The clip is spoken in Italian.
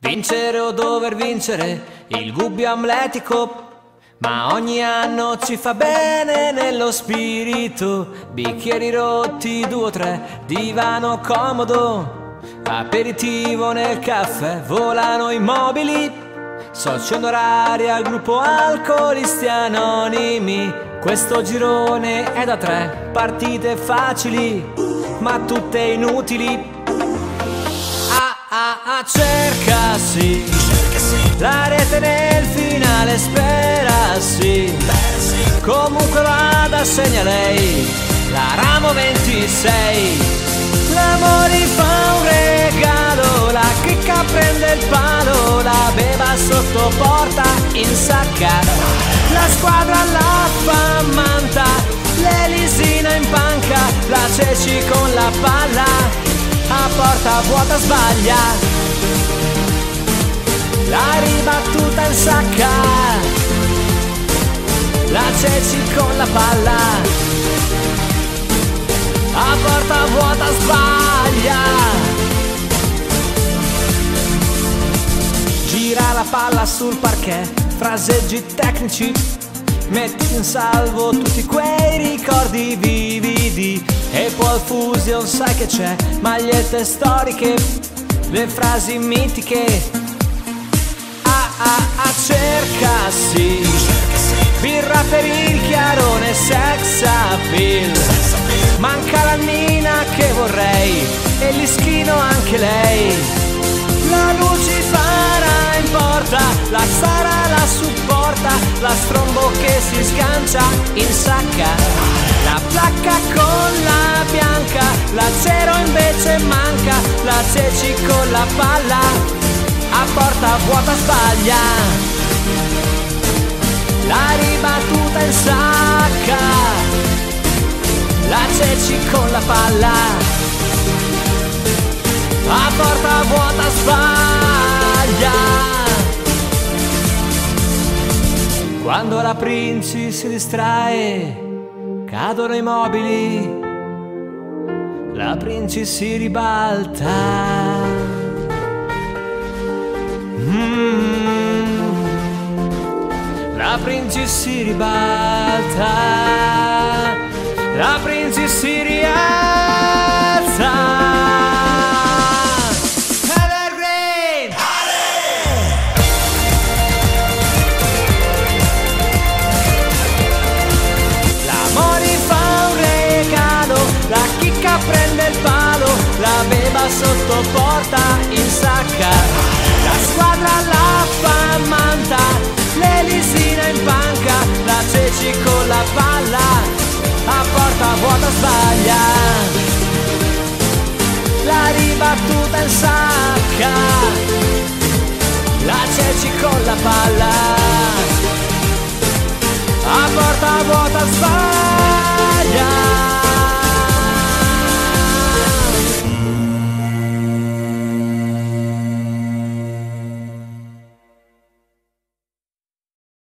Vincere o dover vincere, il gubbio amletico ma ogni anno ci fa bene nello spirito, bicchieri rotti, due o tre, divano comodo, aperitivo nel caffè, volano i mobili, soci onorari al gruppo Alcolisti Anonimi. Questo girone è da tre, partite facili, ma tutte inutili. Ah ah ah, cercasi, la rete nel finale spera sì. Comunque vada segna lei. La ramo 26 L'amore fa un regalo La chicca prende il palo La beva sotto porta in sacca La squadra Ceci con la palla a porta vuota sbaglia. La ribattuta in sacca. La Ceci con la palla a porta vuota sbaglia. Gira la palla sul parquet fraseggi tecnici metti in salvo tutti quei ricordi vividi. E poi fusion sai che c'è magliette storiche le frasi mitiche. Ah ah ah cercasi Birra per il chiarone, sex appeal. Manca la Nina che vorrei E l'ischino anche lei. La Lucifara in porta La Sara la supporta La strombo che si sgancia in sacca La placca con la bianca La zero invece manca La ceci con la palla A porta vuota sbaglia la ribattuta in sacca, la ceci con la palla, a porta vuota sbaglia. Quando la Princi si distrae, cadono i mobili, la Princi si ribalta. Mm. La Princi si ribalta, la Princi si rialza. Sotto porta in sacca, la squadra la fa manta l'elisina in panca, la ceci con la palla, a porta vuota sbaglia, la ribattuta in sacca, la ceci con la palla, a porta vuota sbaglia.